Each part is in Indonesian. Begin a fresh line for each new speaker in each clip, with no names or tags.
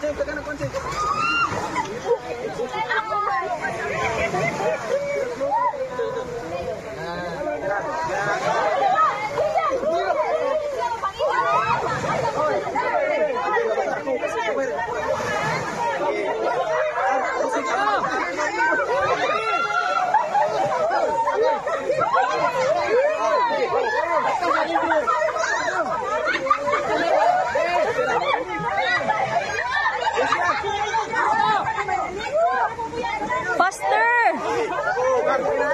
关快跟着我前进！Thank you.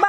Bah.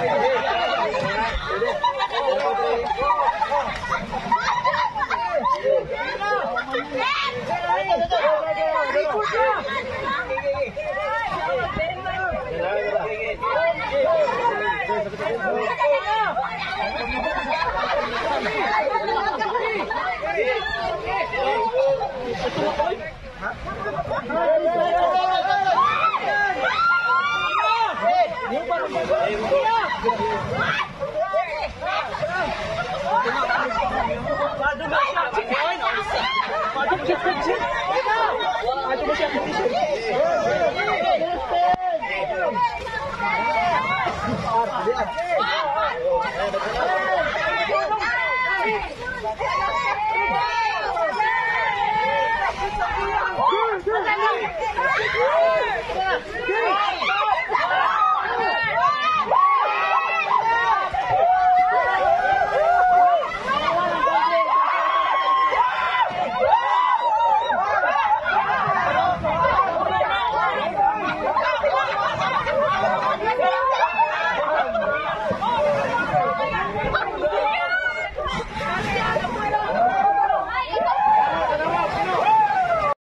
Yeah, yeah, yeah. Thank you. Thank